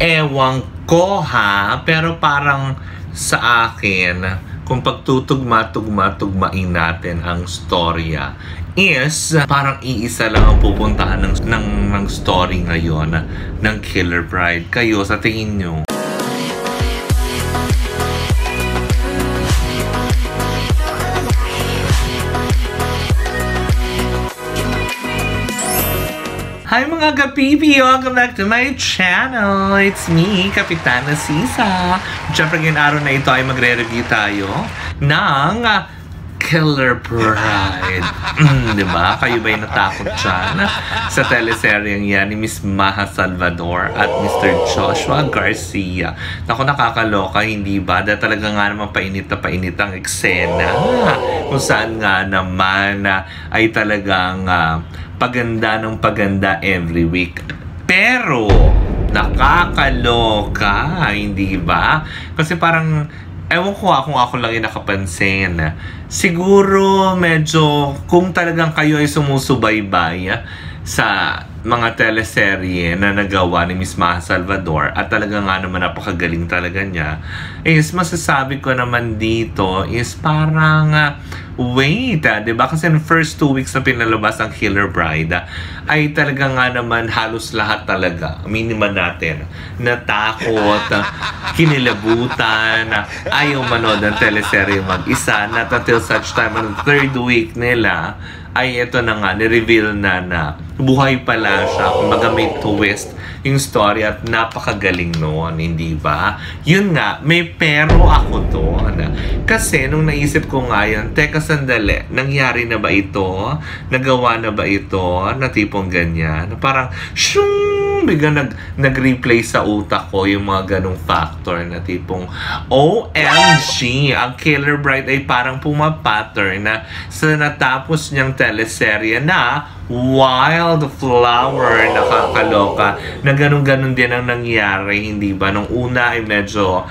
Ewan ko ha, pero parang sa akin, kung pagtutugma-tugma-tugmain natin ang storya, is parang iisa lang ang pupuntahan ng, ng, ng story ngayon ng Killer Bride. Kayo, sa tingin nyo? Kapipi! Welcome back to my channel! It's me, Kapitana Sisa. Siyempre ngayong araw na ito ay magre-review tayo ng Killer Bride. Mm, di ba? Kayo ba'y natakot dyan sa teleseryeng yan ni Miss Maha Salvador at Mr. Joshua Garcia? Naku, nakakaloka, hindi ba? Dahil talaga nga naman painit na painit ang eksena. Kung saan nga naman ay talagang uh, paganda ng paganda every week. Pero, nakakaloka, hindi ba? Kasi parang, ewan ko kung ako lang yung nakapansin. Siguro, medyo, kung talagang kayo ay sumusubaybay sa mga teleserye na nagawa ni Miss Maha Salvador at talaga nga naman napakagaling talaga niya is masasabi ko naman dito is parang uh, wait, ah, 'di ba? Kasi in first two weeks na pinalabas ang Killer Bride, ah, ay talaga nga naman halos lahat talaga, minima natin, natakot, ah, kinilabutan, ah, ayaw manood ng teleserye mag-isa, not until such time, ang third week nila, ay ito na nga, ni-reveal na na buhay pala siya, kumbaga may twist yung story at napakagaling noon, hindi ba? Yun nga, may pero ako doon. Kasi nung naisip ko nga yun, teka sandali, nangyari na ba ito? Nagawa na ba ito? Na tipong ganyan? Parang, shung! Bigla nag, nag-replay sa utak ko yung mga ganong factor na tipong, OMG! Ang Killer Bride ay parang pumapattern na sa natapos niyang teleserye na Wildflower, nakakaloka, na ganun-ganun din ang nangyari, hindi ba? Nung una ay medyo,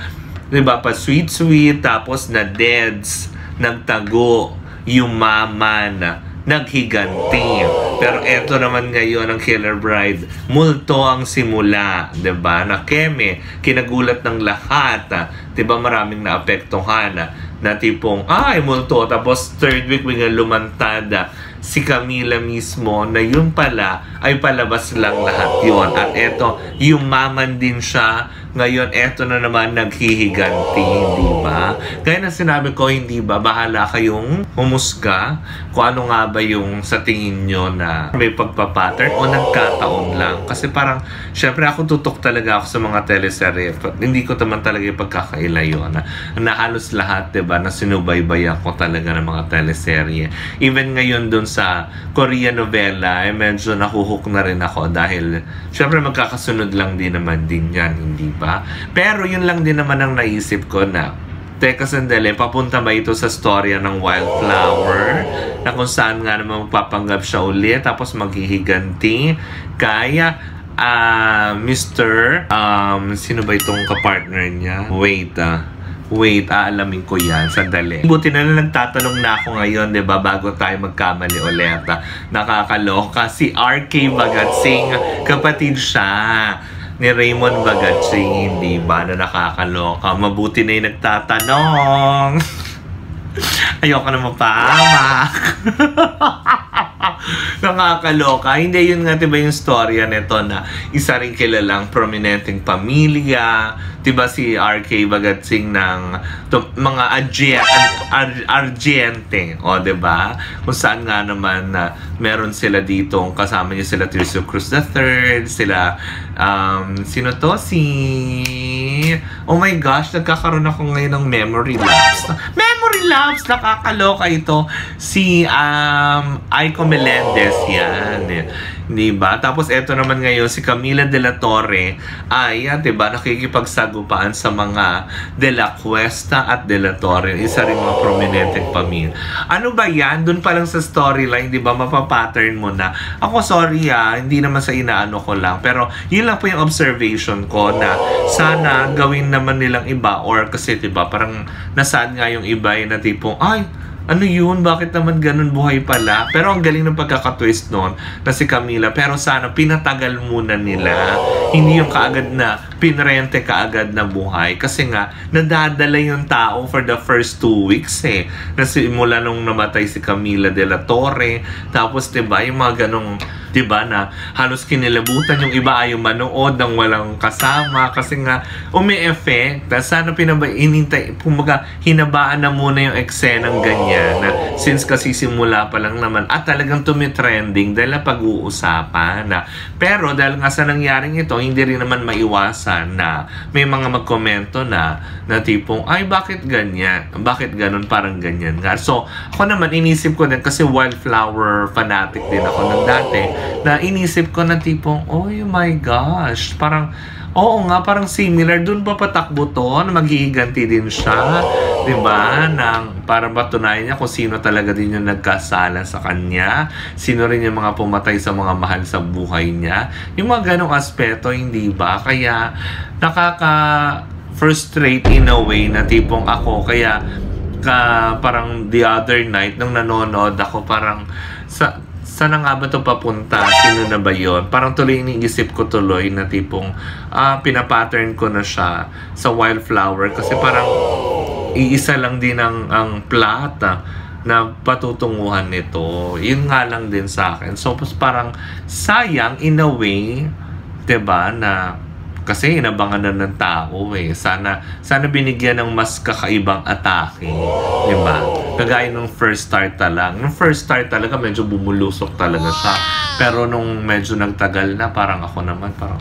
di ba, pa sweet-sweet, tapos na deads, nagtago, yumaman, naghiganti. Pero eto naman ngayon ang Killer Bride, multo ang simula, 'di ba? Na keme, kinagulat ng lahat, 'di ba? Maraming naapektuhan na tipong ay multo tapos third week biglang lumantad si Camila mismo na yun pala ay palabas lang lahat yon At eto, yumaman din siya. Ngayon, eto na naman naghihiganti, di ba? Kaya na sinabi ko, hindi ba, bahala kayong humusga kung ano nga ba yung sa tingin nyo na may pagpapattern o nagkataon lang. Kasi parang, syempre ako tutok talaga ako sa mga teleserye. Hindi ko naman talaga yung pagkakaila yun. Na, na halos lahat, di ba, na sinubaybay ako talaga ng mga teleserye. Even ngayon dun sa Korean novela, eh, medyo nahuhook na rin ako dahil syempre magkakasunod lang din naman din yan, hindi ba? Pero yun lang din naman ang naisip ko na Teka sandali, papunta ba ito sa storya ng Wildflower? Na kung saan nga naman magpapanggap siya ulit tapos maghihiganti kaya uh, Mr. Um, sino ba itong kapartner niya? Wait ah. Wait, aalamin ko yan. Sandali. Buti na lang nagtatanong na ako ngayon, di ba? Bago tayo magkamali ulit. Nakakaloka. Si RK Bagatsing, kapatid siya ni Raymond Bagatsing, hindi ba na nakakaloka? Mabuti na yung nagtatanong. Ayoko na mapahamak. Nakakaloka. Hindi yun nga, diba yung storya nito na isa rin kilalang prominenteng pamilya. Diba si RK Bagatsing ng to, mga adje, ar, argente. O, diba? Kung saan nga naman na uh, meron sila dito, kasama niya sila Tirso Cruz III, sila, um, sino to? Si... Oh my gosh, nagkakaroon ako ngayon ng memory lapse. Memory lapse! Nakakaloka ito. Si um, Aiko Melendez yan. Di ba? Tapos eto naman ngayon si Camila de la Torre ay, ah, di ba, nakikipagsagupaan sa mga de la Cuesta at de la Torre. Isa rin mga prominenteng pamilya. Ano ba yan? Doon pa lang sa storyline, di ba, mapapattern mo na. Ako, sorry ah, hindi naman sa inaano ko lang. Pero yun lang po yung observation ko na sana gawin naman nilang iba or kasi, di ba, parang nasaan nga yung iba na tipong, ay, ano yun? Bakit naman ganun buhay pala? Pero ang galing ng pagkakatwist noon na si Camila. Pero sana pinatagal muna nila. Hindi yung kaagad na pinrente ka agad na buhay. Kasi nga, nadadala yung tao for the first two weeks eh. Nasimula nung namatay si Camila de la Torre. Tapos, diba, yung mga ganong 'di ba na halos kinilabutan yung iba ay manood ng walang kasama kasi nga umi-effect sana pinaba inintay kumbaga hinabaan na muna yung eksenang ganyan na since kasi simula pa lang naman at talagang tumitrending dahil pag-uusapan na pero dahil nga sa nangyaring ito hindi rin naman maiwasan na may mga magkomento na na tipong ay bakit ganyan bakit ganun parang ganyan nga so ako naman inisip ko din kasi wildflower fanatic din ako nang dati na inisip ko na tipong, oh my gosh, parang, oo nga, parang similar. Doon pa patakbo to, na maghihiganti din siya. Ba diba? Nang, para matunayan niya kung sino talaga din yung nagkasala sa kanya. Sino rin yung mga pumatay sa mga mahal sa buhay niya. Yung mga ganong aspeto, hindi ba? Kaya, nakaka frustrate in a way na tipong ako. Kaya, ka, parang the other night, nung nanonood ako, parang, sa, saan nga ba ito papunta? Sino na ba yon? Parang tuloy iniisip ko tuloy na tipong ah, pinapattern ko na siya sa wildflower kasi parang iisa lang din ang, ang plot ah, na patutunguhan nito. Yun nga lang din sa akin. So, parang sayang in a way, ba na kasi inabangan na ng tao eh. Sana, sana binigyan ng mas kakaibang atake. Di ba? Kagaya nung first start lang. Nung first start talaga, medyo bumulusok talaga siya. Pero nung medyo nagtagal na, parang ako naman, parang,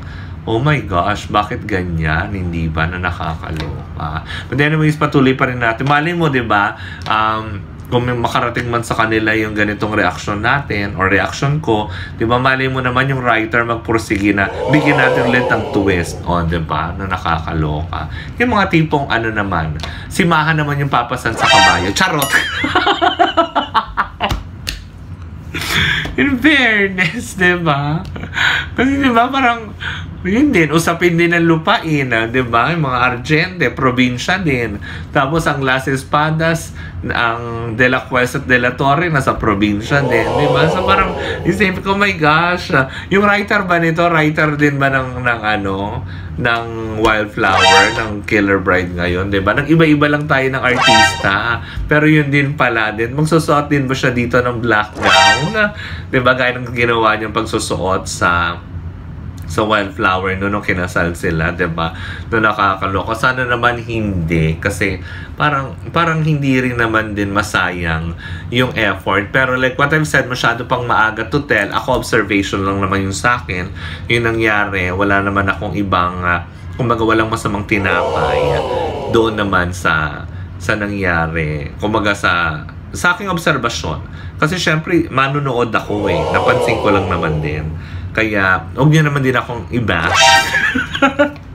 oh my gosh, bakit ganyan? Hindi ba na nakakaloka? But anyways, patuloy pa rin natin. Mali mo, di ba? Um, kung may makarating man sa kanila yung ganitong reaction natin or reaction ko, di ba mali mo naman yung writer magpursige na bigyan natin ulit ng twist, o di ba, na nakakaloka. Yung mga tipong ano naman, si Maha naman yung papasan sa kabayo. Charot! In fairness, di ba? Kasi di ba parang yun din, usapin din ng lupain, ah, di ba? Yung mga Argente, probinsya din. Tapos ang Las Espadas, ang De La Cuesta at De La Torre, nasa probinsya din, di ba? So parang, isipin ko, oh my gosh, ah, yung writer ba nito, writer din ba ng, ng ano, ng Wildflower, ng Killer Bride ngayon, di ba? Nag-iba-iba lang tayo ng artista, pero yun din pala din. Magsusuot din ba siya dito ng black gown? Di ba? Gaya ng ginawa niyang pagsusuot sa sa Wildflower no nung kinasal sila, 'di ba? No nakakaloka. Sana naman hindi kasi parang parang hindi rin naman din masayang yung effort. Pero like what I've said, masyado pang maaga to tell. Ako observation lang naman yung sa akin. Yung nangyari, wala naman akong ibang uh, kumbaga walang masamang tinapay doon naman sa sa nangyari. Kumbaga sa sa aking obserbasyon. Kasi syempre, manunood ako eh. Napansin ko lang naman din kaya, huwag niyo naman din akong i-bash.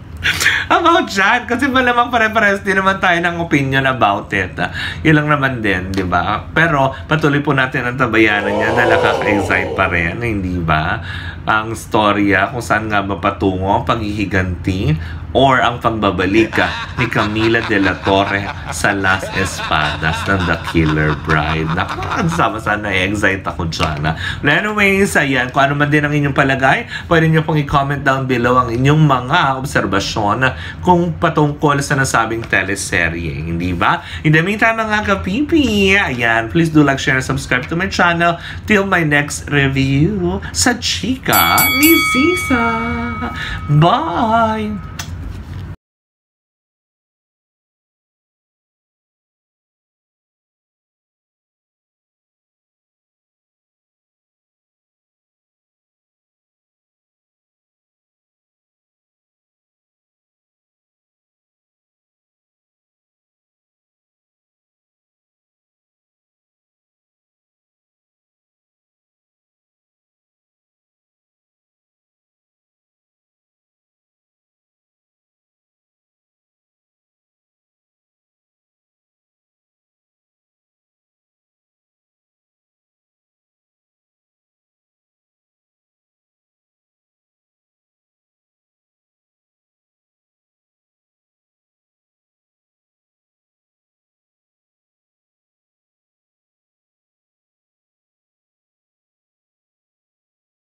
about dyan. Kasi malamang pare-pares din naman tayo ng opinion about it. Yun lang naman din, di ba? Pero patuloy po natin ang tabayanan niya na nakaka-excite pa rin, hindi ba? Ang storya kung saan nga ba patungo paghihiganti or ang pagbabalik ni Camila de la Torre sa Las Espadas ng The Killer Bride. Nakakasama sana excite ako dyan. But anyways, ayan, kung ano man din ang inyong palagay, pwede nyo pong i-comment down below ang inyong mga obserbasyon kung patungkol sa nasabing teleserye. Hindi ba? In the meantime, mga kapipi, ayan, please do like, share, and subscribe to my channel till my next review sa Chika ni Sisa. Bye!